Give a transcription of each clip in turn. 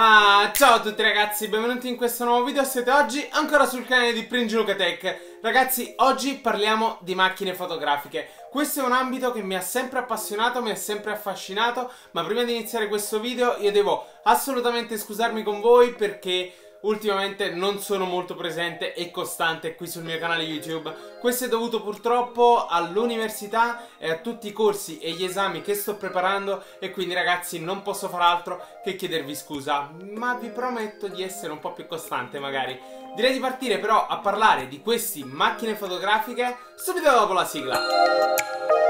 Ah, ciao a tutti ragazzi, benvenuti in questo nuovo video, siete oggi ancora sul canale di Pringiluca Tech. Ragazzi, oggi parliamo di macchine fotografiche. Questo è un ambito che mi ha sempre appassionato, mi ha sempre affascinato Ma prima di iniziare questo video io devo assolutamente scusarmi con voi perché ultimamente non sono molto presente e costante qui sul mio canale YouTube. Questo è dovuto purtroppo all'università e a tutti i corsi e gli esami che sto preparando e quindi ragazzi non posso far altro che chiedervi scusa, ma vi prometto di essere un po' più costante magari. Direi di partire però a parlare di queste macchine fotografiche subito dopo la sigla.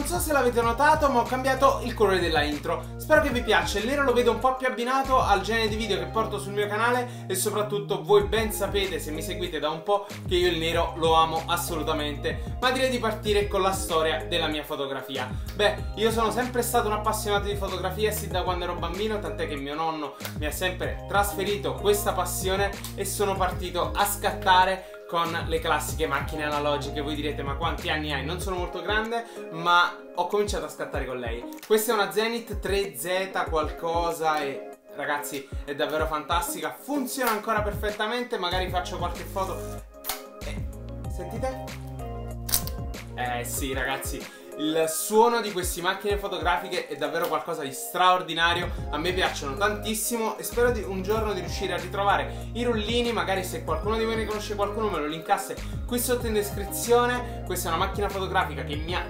Non so se l'avete notato ma ho cambiato il colore della intro. Spero che vi piaccia, il nero lo vedo un po' più abbinato al genere di video che porto sul mio canale E soprattutto voi ben sapete se mi seguite da un po' che io il nero lo amo assolutamente. Ma direi di partire con la storia della mia fotografia. Beh, io sono sempre stato un appassionato di fotografia sin da quando ero bambino Tant'è che mio nonno mi ha sempre trasferito questa passione e sono partito a scattare con le classiche macchine analogiche. Voi direte, ma quanti anni hai? Non sono molto grande, ma ho cominciato a scattare con lei. Questa è una Zenith 3Z qualcosa e ragazzi è davvero fantastica. Funziona ancora perfettamente, magari faccio qualche foto. Eh, sentite? Eh sì ragazzi, il suono di queste macchine fotografiche è davvero qualcosa di straordinario, a me piacciono tantissimo e spero di un giorno di riuscire a ritrovare i rullini, magari se qualcuno di voi ne conosce qualcuno me lo linkasse qui sotto in descrizione. Questa è una macchina fotografica che mi ha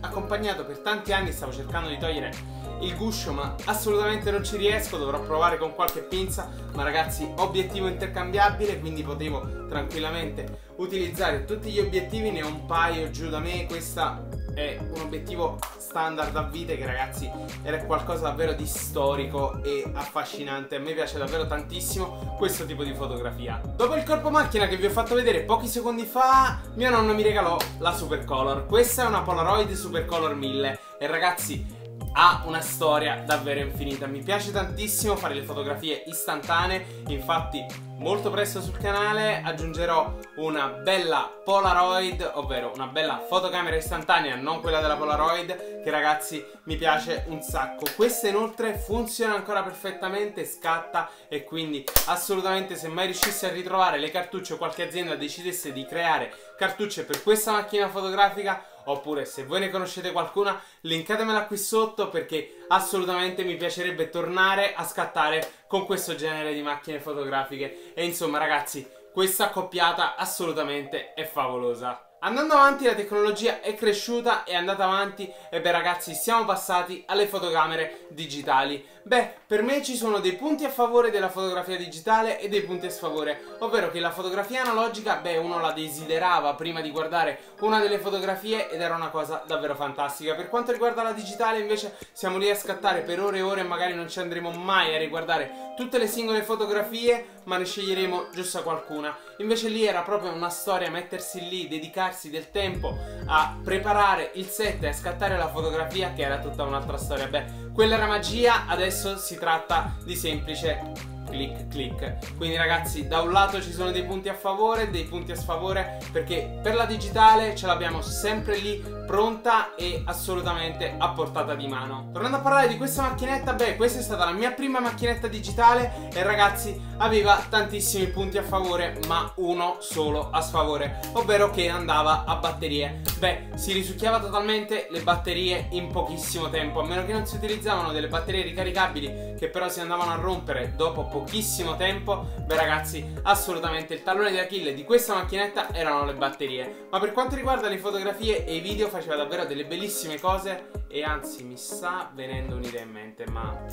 accompagnato per tanti anni, stavo cercando di togliere il guscio ma assolutamente non ci riesco, dovrò provare con qualche pinza, ma ragazzi obiettivo intercambiabile quindi potevo tranquillamente utilizzare tutti gli obiettivi, ne ho un paio giù da me, questa è un obiettivo standard a vite che ragazzi era qualcosa davvero di storico e affascinante. A me piace davvero tantissimo questo tipo di fotografia. Dopo il corpo macchina che vi ho fatto vedere pochi secondi fa, mio nonno mi regalò la Supercolor. Questa è una Polaroid Supercolor 1000 e ragazzi ha una storia davvero infinita. Mi piace tantissimo fare le fotografie istantanee, infatti molto presto sul canale aggiungerò una bella Polaroid, ovvero una bella fotocamera istantanea, non quella della Polaroid, che ragazzi mi piace un sacco. Questa inoltre funziona ancora perfettamente, scatta e quindi assolutamente se mai riuscissi a ritrovare le cartucce o qualche azienda decidesse di creare cartucce per questa macchina fotografica oppure se voi ne conoscete qualcuna linkatemela qui sotto perché assolutamente mi piacerebbe tornare a scattare con questo genere di macchine fotografiche. E insomma ragazzi questa accoppiata assolutamente è favolosa Andando avanti la tecnologia è cresciuta, è andata avanti e beh ragazzi siamo passati alle fotocamere digitali. Beh, per me ci sono dei punti a favore della fotografia digitale e dei punti a sfavore, ovvero che la fotografia analogica, beh, uno la desiderava prima di guardare una delle fotografie ed era una cosa davvero fantastica. Per quanto riguarda la digitale invece siamo lì a scattare per ore e ore e magari non ci andremo mai a riguardare tutte le singole fotografie, ma ne sceglieremo giusta qualcuna. Invece lì era proprio una storia, mettersi lì, dedicarsi del tempo a preparare il set e a scattare la fotografia che era tutta un'altra storia. Beh, quella era magia, adesso si tratta di semplice clic clic quindi ragazzi da un lato ci sono dei punti a favore dei punti a sfavore perché per la digitale ce l'abbiamo sempre lì pronta e assolutamente a portata di mano tornando a parlare di questa macchinetta beh questa è stata la mia prima macchinetta digitale e ragazzi aveva tantissimi punti a favore ma uno solo a sfavore ovvero che andava a batterie beh si risucchiava totalmente le batterie in pochissimo tempo a meno che non si utilizzavano delle batterie ricaricabili che però si andavano a rompere dopo pochissimo tempo, beh ragazzi, assolutamente il tallone di Achille di questa macchinetta erano le batterie. Ma per quanto riguarda le fotografie e i video faceva davvero delle bellissime cose e anzi mi sta venendo un'idea in mente, ma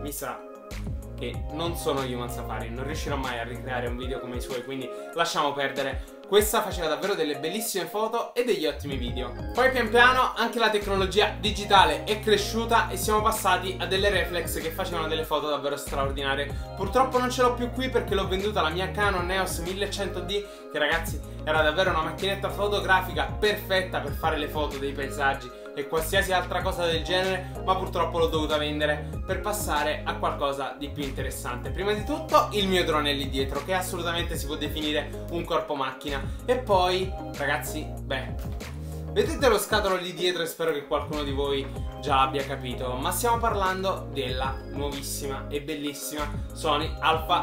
mi sa che non sono Human Safari, non riuscirò mai a ricreare un video come i suoi, quindi lasciamo perdere. Questa faceva davvero delle bellissime foto e degli ottimi video. Poi pian piano anche la tecnologia digitale è cresciuta e siamo passati a delle reflex che facevano delle foto davvero straordinarie. Purtroppo non ce l'ho più qui perché l'ho venduta la mia Canon EOS 1100D che ragazzi era davvero una macchinetta fotografica perfetta per fare le foto dei paesaggi e qualsiasi altra cosa del genere, ma purtroppo l'ho dovuta vendere per passare a qualcosa di più interessante. Prima di tutto il mio drone lì dietro, che assolutamente si può definire un corpo macchina. E poi, ragazzi, beh, Vedete lo scatolo lì dietro e spero che qualcuno di voi già l'abbia capito, ma stiamo parlando della nuovissima e bellissima Sony Alpha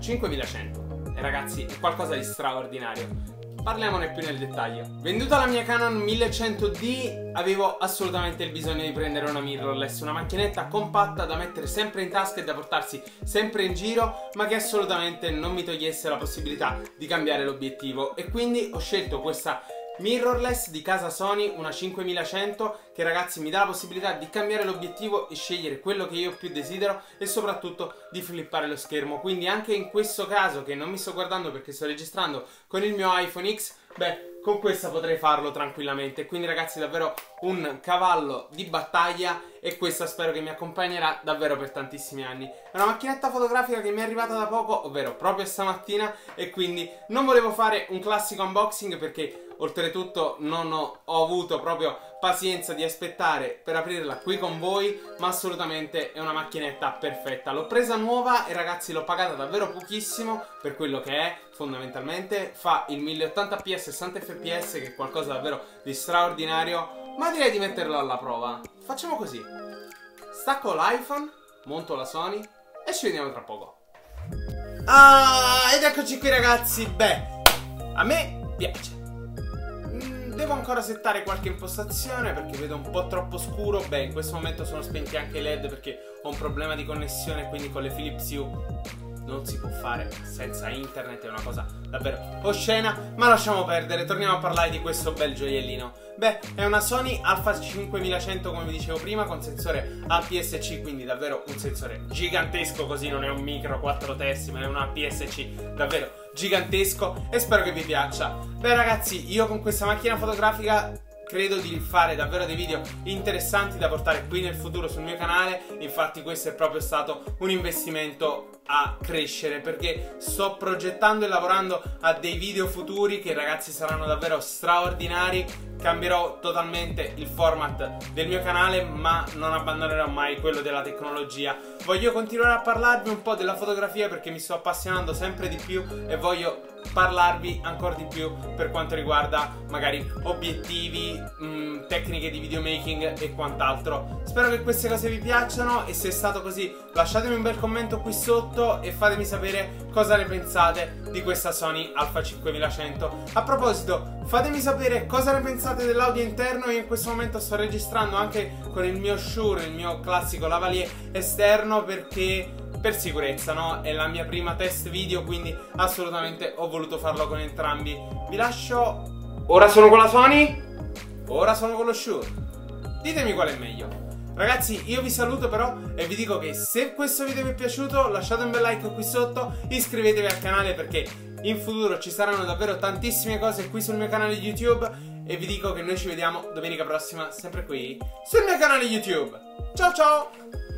5100. E ragazzi, è qualcosa di straordinario. Parliamone più nel dettaglio. Venduta la mia Canon 1100D, avevo assolutamente il bisogno di prendere una mirrorless, una macchinetta compatta da mettere sempre in tasca e da portarsi sempre in giro, ma che assolutamente non mi togliesse la possibilità di cambiare l'obiettivo. E quindi ho scelto questa mirrorless di casa Sony, una 5100 che ragazzi mi dà la possibilità di cambiare l'obiettivo e scegliere quello che io più desidero e soprattutto di flippare lo schermo. Quindi anche in questo caso che non mi sto guardando perché sto registrando con il mio iPhone X, beh, con questa potrei farlo tranquillamente. Quindi ragazzi davvero un cavallo di battaglia e questa spero che mi accompagnerà davvero per tantissimi anni. È una macchinetta fotografica che mi è arrivata da poco, ovvero proprio stamattina e quindi non volevo fare un classico unboxing perché oltretutto non ho, ho, avuto proprio pazienza di aspettare per aprirla qui con voi ma assolutamente è una macchinetta perfetta. L'ho presa nuova e ragazzi l'ho pagata davvero pochissimo per quello che è. Fondamentalmente fa il 1080p a 60 fps che è qualcosa davvero di straordinario ma direi di metterlo alla prova. Facciamo così. Stacco l'iPhone monto la Sony e ci vediamo tra poco. Ah, ed eccoci qui ragazzi, beh, a me piace Devo ancora settare qualche impostazione perché vedo un po' troppo scuro. Beh, in questo momento sono spenti anche i LED perché ho un problema di connessione, quindi con le Philips Hue non si può fare senza internet, è una cosa davvero oscena, ma lasciamo perdere, torniamo a parlare di questo bel gioiellino. Beh, è una Sony Alpha 5100 come vi dicevo prima, con sensore APS-C, quindi davvero un sensore gigantesco, così non è un micro 4 terzi, ma è un APS-C davvero gigantesco e spero che vi piaccia. Beh ragazzi, io con questa macchina fotografica credo di fare davvero dei video interessanti da portare qui nel futuro sul mio canale. Infatti questo è proprio stato un investimento a crescere perché sto progettando e lavorando a dei video futuri che ragazzi saranno davvero straordinari. Cambierò totalmente il format del mio canale ma non abbandonerò mai quello della tecnologia. Voglio continuare a parlarvi un po' della fotografia perché mi sto appassionando sempre di più e voglio parlarvi ancora di più per quanto riguarda magari obiettivi, mh, mm, tecniche di videomaking e quant'altro. Spero che queste cose vi piacciono e se è stato così lasciatemi un bel commento qui sotto e fatemi sapere cosa ne pensate di questa Sony Alpha 5100. A proposito, fatemi sapere cosa ne pensate dell'audio interno. Io in questo momento sto registrando anche con il mio Shure, il mio classico lavalier esterno perché per sicurezza, no? È la mia prima test video, quindi assolutamente ho voluto farlo con entrambi. Vi lascio... Ora sono con la Sony, ora sono con lo Shure. Ditemi qual è meglio. Ragazzi, io vi saluto però e vi dico che se questo video vi è piaciuto lasciate un bel like qui sotto, iscrivetevi al canale perché in futuro ci saranno davvero tantissime cose qui sul mio canale YouTube e vi dico che noi ci vediamo domenica prossima sempre qui sul mio canale YouTube. Ciao ciao!